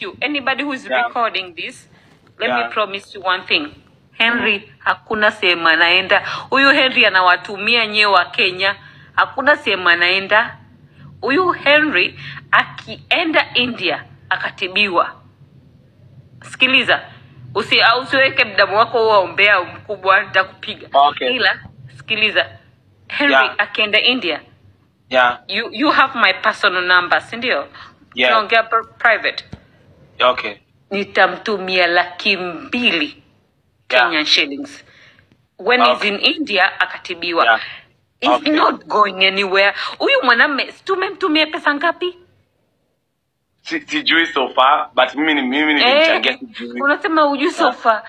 you. Anybody who is Yeah. recording this, let Yeah. me promise you one thing. Henry hakuna sehemu anaenda. Huyu Henry anawatumia nyewe wa Kenya, hakuna sehemu anaenda. Huyu Henry akienda India akatibiwa, sikiliza, usi usiweke mdamu wako huo ombea mkubwa, nitakupiga. Okay. Ila sikiliza, Henry Yeah. akienda India Yeah. you, you have my personal number, si ndio? Yeah. Tunaongea private. Okay. nitamtumia laki mbili Yeah. Kenyan shillings when he's Okay. in India akatibiwa Yeah. He's Okay. not going anywhere. Huyu mwanamme tumemtumia pesa ngapi? Si- Sijui so far but mimi ni- mimi nilimchangia Eh, sijui. unasema hujui sofa.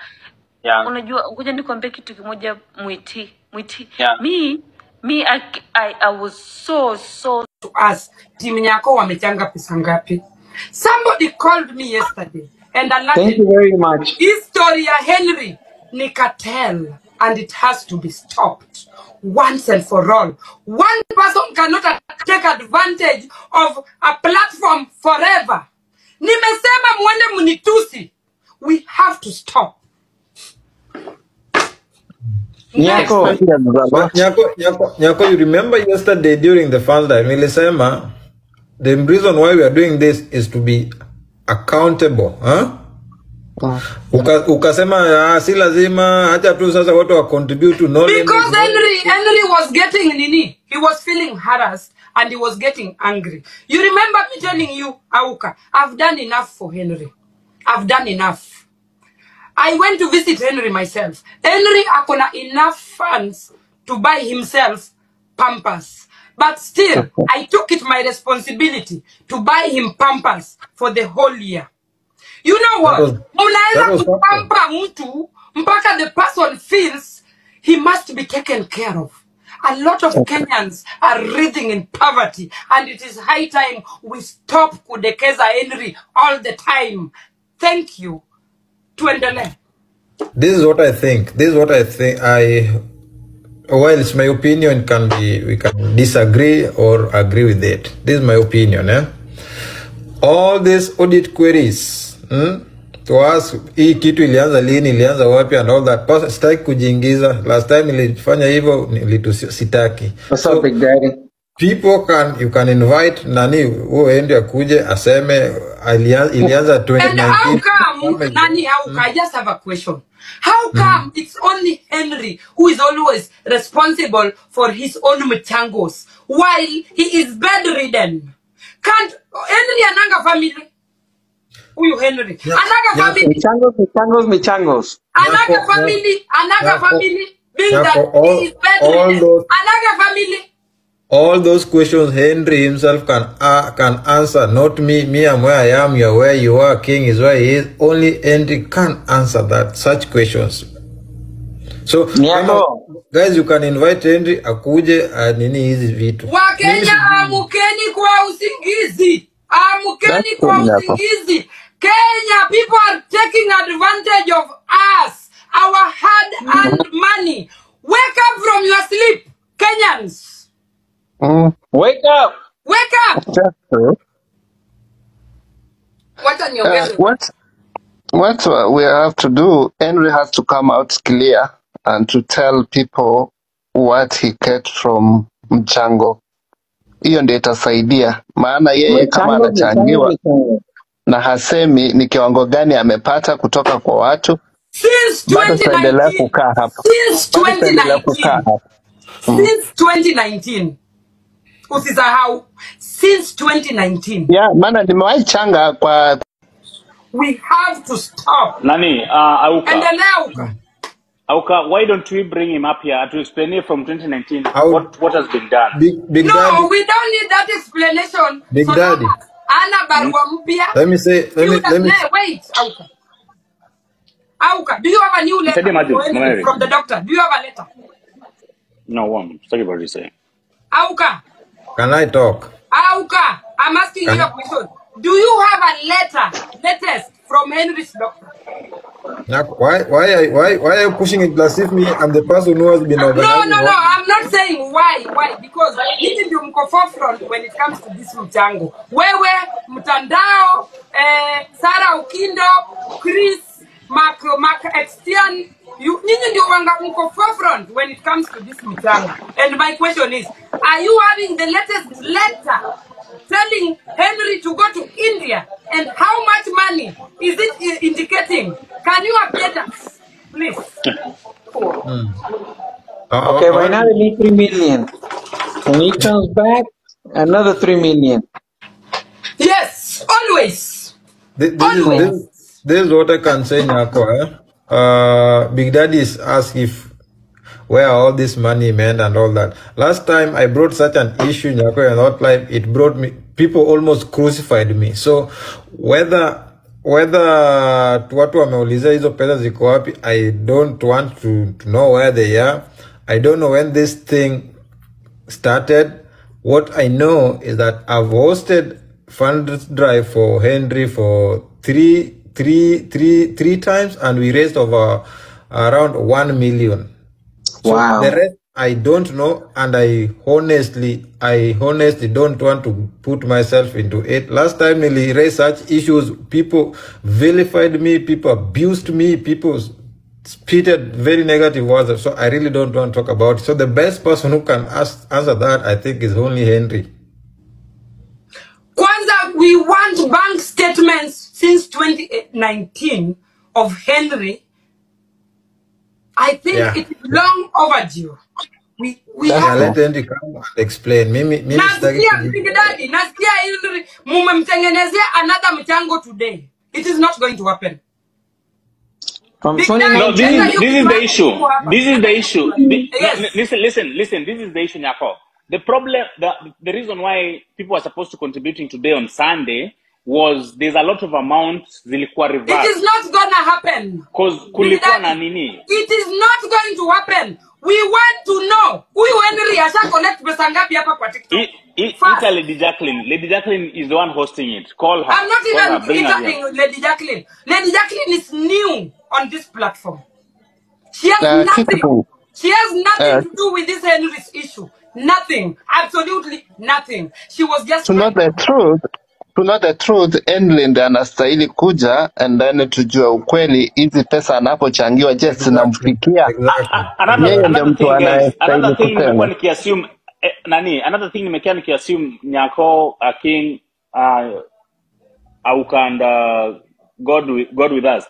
Yeah. Unajua, ngoja nikwambie kitu kimoja, Mwiti. Mwiti, Yeah. Mi mi I, I, I was so so to ask timu yako wamechanga pesa ngapi somebody called me yesterday and I Thank alerted you very much. hii story henry. Ni cartel and it has to be stopped once and for all. One person cannot take advantage of a platform forever. Nimesema mwende mnitusi we have to stop. Next Nyako, But Nyako, Nyako, Nyako, you remember yesterday during the first day, nilisema the reason why we are doing this is to be accountable, huh? Uka, ukasema ah, si lazima acha tu sasa watu wa contribute to no Because Henry, Henry was getting nini? He was feeling harassed and he was getting angry. You remember me telling you, Auka, I've done enough for Henry. I've done enough. I went to visit Henry myself. Henry akona enough funds to buy himself pampers. But still, I took it my responsibility to buy him pampers for the whole year. You know what? Mnaweza kupampa mtu mpaka the person feels he must be taken care of. A lot of Kenyans are writhing in poverty and it is high time we stop kudekeza Henry all the time. Thank you. Tuendelee. This is what I think. This is what I think. I, while it's my opinion, can be we can disagree or agree with it. This is my opinion. Eh? All these audit queries hmm? to ask hii kitu ilianza lini, ilianza wapi and all that. Sitaki kujiingiza. Last time ilifanya hivyo nilitu sitaki. what's So people can you can invite nani huo ende akuje aseme alia- ilianza And how come, Nani, how come, I just have a question. How hmm. come it's only Henry who is always responsible for his own mchangos while he is bedridden? Can't Henry ananga family? Huyu Henry. Yeah, Anaga yeah. family. Michangos, michangos, michangos. Anaga Nyako, family. Anaga Nyako, family. Being Nyako, that he is bedridden. those Anaga family. All those questions Henry himself can uh, can answer, not me. Me, I'm where I am. You're where you are. King is where he is. Only Henry can answer that such questions. So kama Nyako, guys, you can invite Henry akuje uh, nini hizi vitu. Mimi Wakenya sijui. amukeni kwa usingizi. Amukeni kwa usingizi. Kenya, people are taking advantage of us, our hard-earned money. Wake up from your sleep, Kenyans. Mm. Wake up! Wake up. That's true. Wacha Uh, niongeze. what what uh, we have to do, Henry has to come out clear and to tell people what he get from mchango. Hiyo ndio itasaidia, maana yeye kama Michangos, michangos, anachangiwa michangos. na hasemi ni kiwango gani amepata kutoka kwa watu, Since bado tutaendelea 2019. kukaa hapa, Since bado tutaendelea kukaa 2019. hapa. Mm. Since 2019. Usisahau. Since 2019. Yeah, maana nimewahi changa kwa We have to stop. Nani, uh, Auka. Endelea uka. Auka, why don't we bring him up here to explain it from 2019 How what, what has been done? big big No, daddy, we don't need that explanation. big So daddy. long as ana barua mpya. Let me say. Let You me let me. no, wait, Auka. Auka, do you have a new letter Msaidie maji, for Henry Mwanari. from the doctor? Do you have a letter? No one. Sorry about this. eh. Auka, Can I talk? Auka, I'm asking you a question. Do you have a letter, latest from Henry's doctor. Now, why, why, are- why, why are you pushing it as if me, I'm the person who has been No, organizing no, no. I'm not saying why, why, because nyinyi ndio mko forefront when it comes to this mchango. Wewe, mtandao, eh, Sarah Ukindo, Chris, Mark, Mark Epstein, you, nyinyi ndio wanga mko forefront when it comes to this mchango. And my question is, are you having the latest letter telling Henry to go to India? And how much money is it indicating? Can you update us, please? Uh, Okay, uh, by now we need 3 million. When he comes back, another 3 million. Yes, always. This, this is Always. this, this is what I can say, Nyako. Eh? Uh, Big Daddy is asked if where all this money, man, and all that. Last time I brought such an issue, in Nyako, and not life, it brought me people almost crucified me. So whether whether watu wameuliza hizo pesa ziko wapi, I don't want to, to know where they are. I don't know when this thing started. What I know is that I've hosted fund drive for Henry for three, three, three, three times, and we raised over around one million. So Wow. the rest I don't know, and I honestly, I honestly don't want to put myself into it. Last time we raised such issues, people vilified me, people abused me, people spitted very negative words. So I really don't want to talk about it. So the best person who can ask, answer that, I think, is only Henry. Kwanza, we want bank statements since 2019 of Henry. I think Yeah. it is long overdue. We, we Yeah, have let Henry come explain. Mimi, mimi sitaki nasikia Big Daddy, nasikia Henry mumemtengenezea another mchango today. It is not going to happen. From Big Daddy, No, this is this is the issue. This is the issue. Thi- Yes. n- listen, listen, listen. This is the issue, Nyako. The problem, the the reason why people are supposed to contributing today on Sunday was there's a lot of amounts zilikuwa It reversed is not gonna happen. cause Big kulikuwa na nini. it is not going to happen. We want to know huyu Henry asha collect pesa ngapi hapa kwa TikTok. I, I, First. ita Lady Jacqueline. Lady Jacqueline is the one hosting it. Call her. I'm not Call even interviewing. Lady Jacqueline. Lady Jacqueline is new on this platform. She has Uh, nothing. Kitu, She has nothing uh, to do with this Henry's issue. Nothing. Absolutely nothing. She was just to know the truth, to know the truth, Enlind anastahili kuja and then tujue ukweli, hizi pesa anapochangiwa, je, Exactly. zinamfikia Exactly. A- another yeye ndio another mtu thing guys anayestahili another thing nimekuwa kusema. nikiassume eh, nani another thing nimekuwa nikiassume nyako akin uh, auka uh, god with, god with us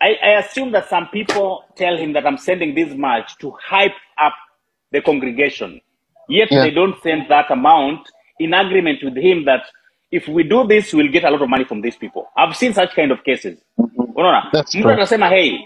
I, I assume that some people tell him that i'm sending this much to hype up the congregation yet Yeah. they don't send that amount in agreement with him that if we do this we'll get a lot of money from these people. I've seen such kind of cases. Mm-hmm. Unaona? That's mtu true. atasema hey